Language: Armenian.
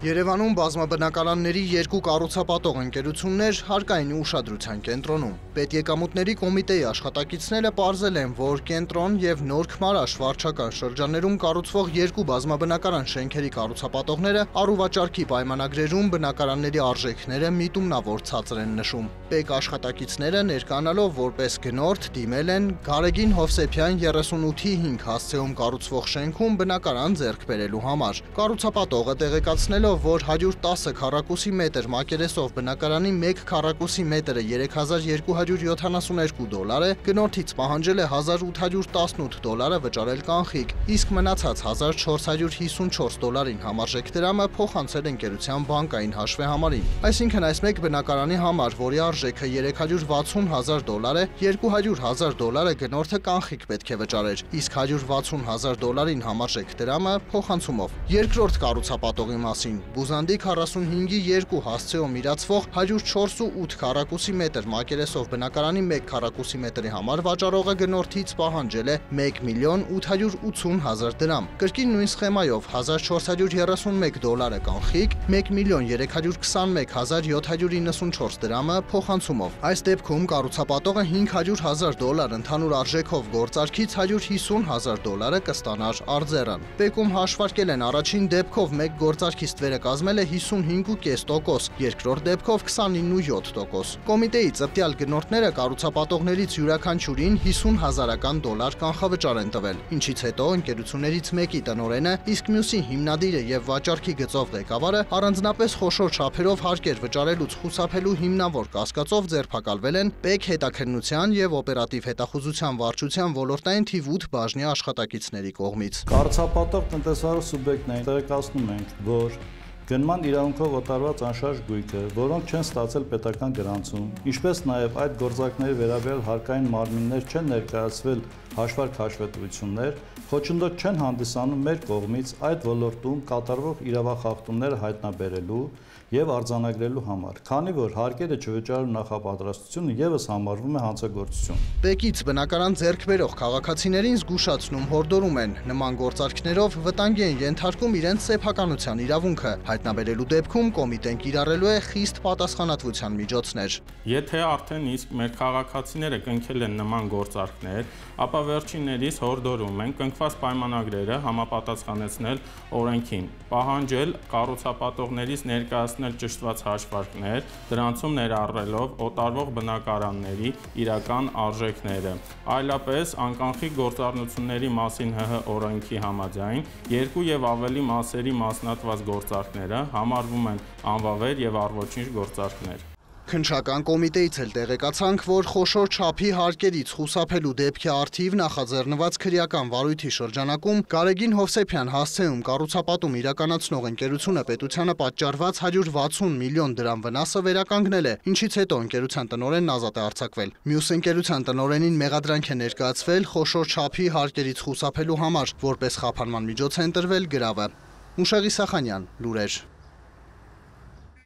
Երևանում բազմաբնակարանների երկու կառուցապատող ընկերություններ հարկային ուշադրության կենտրոնում։ Պետեկամուտների կոմիտեի աշխատակիցները ողջել են, որ կենտրոն եւ Նոր Քմարաշ վարչական շրջաներում կառուցվող երկու բազմաբնակարան շենքերի կառուցապատողները առուվաճառքի պայմանագրերում բնակարանների արժեքները միտումնավոր ցածր են նշում։ Պետ աշխատակիցները ներկանալով որպես գնորդ դիմել են Գարեգին Հովսեփյան 38-ի 5 հասցեում կառուցվող շենքում բնակարան ձեռք բերելու համար։ Կառուցապատողը տեղեկացնելով Նշելով, որ 110 քառակուսի մետր մակերեսով բնակարանի 1 քառակուսի մետրը 3272 դոլար է, գնորդից պահանջել է 1818 դոլարը վճարել կանխիկ, իսկ մնացած 1454 դոլարին համարժեք դրամը փոխանցել ընկերության բանկային հաշվեհամարին։ Այսինքն այս մեկ բնակարանի համար, որի արժեքը 360 հազար դոլար է, 200 հազար դոլարը գնորդը կանխիկ պետք է վճարեր, իսկ 160 հազար դոլարին համարժեք դրամը փոխանցումով։ Երկրորդ կառուցապատողի մասին Բուզանդի 45-ի 2 հասցեում իրացվող 104.8 քառակուսի մետր մակերեսով բնակարանի 1 քառակուսի մետրի համար վաճառողը գնորդից պահանջել է 1 միլիոն 880 հազար դրամ։ Կրկին նույն սխեմայով 1431 դոլարը կանխիկ, 1 միլիոն 321 հազար 794 դրամը փոխանցումով։ Այս դեպքում կառուցապատողը 500 հազար դոլար ընդհանուր արժեքով գործարքից 150 հազար դոլարը կստանար արձերան։ Պեկում հաշվարկել են առաջին դեպքով մեկ գործարքից ստվերը կազմել է 55.5%, երկրորդ դեպքով 29.7%։ Կոմիտեի ծրտյալ գնորդները կառուցապատողներից յուրաքանչյուրին 50 հազարական դոլար կանխավճար են տվել, ինչից հետո ընկերություններից մեկի տնորենը, իսկ մյուսի հիմնադիրը եւ վաճառքի գծով ղեկավարը առանձնապես խոշոր չափերով հարկեր վճարելուց խուսափելու հիմնավոր կասկածով ձերբակալվել են ՊԵԿ հետաքննության եւ օպերատիվ հետախուզության վարչության ոլորտային թիվ 8 բաժնի աշխատակիցների կողմից։ Կառուցապատող տնտեսարու սուբյեկտներին տեղեկացնում ենք, որ Գնման իրավունքով օտարված անշարժ գույքը, որոնք չեն ստացել պետական գրանցում, ինչպես նաև այդ գործակների վերաբերյալ հարկային մարմիններ չեն ներկայացվել հաշվարկ հաշվետվություններ, խոչընդոտ չեն հանդիսանում մեր կողմից այդ ոլորտում կատարվող իրավախախտումները հայտնաբերելու եւ արձանագրելու համար, քանի որ հարկերը չվճարելու նախապատրաստությունը եւս համարվում է հանցագործություն։ Տեկից բնակարան ձեռք բերող քաղաքացիներին զգուշացնում հորդորում են. նման գործարքներով վտանգի են ենթարկում իրենց սեփականության իրավունքը, հայտնաբերելու դեպքում կոմիտեն կիրառելու է խիստ պատասխանատվության միջոցներ։ Եթե արդեն իսկ մեր քաղաքացիները կնքել են նման գործարքներ, ապա վերջիններիս հորդորում են կնքված պայմանագրերը համապատասխանեցնել օրենքին, պահանջել կառուցապատողներից ներկայացնել ճշտված հաշվարկներ, դրանցում ներառելով օտարվող բնակարանների իրական արժեքները։ Այլապես անկանխիկ գործառնությունների մասին ՀՀ օրենքի համաձայն երկու եւ ավելի մասերի մասնատված գործարքները համարվում են անվավեր եւ առողջինչ գործարքներ։ Քնչական կոմիտեից էլ տեղեկացանք, որ խոշոր չափի հարկերից խուսափելու դեպքի արդիվ նախաձեռնված քրեական վարույթի շրջանակում Գարեգին Հովսեփյան հասցեում կառուցապատում իրականացնող ընկերությունը պետությանը պատճառված 160 միլիոն դրամ վնասը վերականգնել է, ինչից հետո ընկերության տնօրենն ազատ է արձակվել։ Մյուս ընկերության տնօրենին մեղադրանք է ներկայացվել խոշոր չափի հարկերից խուսափելու համար, որպես խափանման միջոց է ընտրվել գրավը։ Մուշեղի Սախանյան, լուրեր։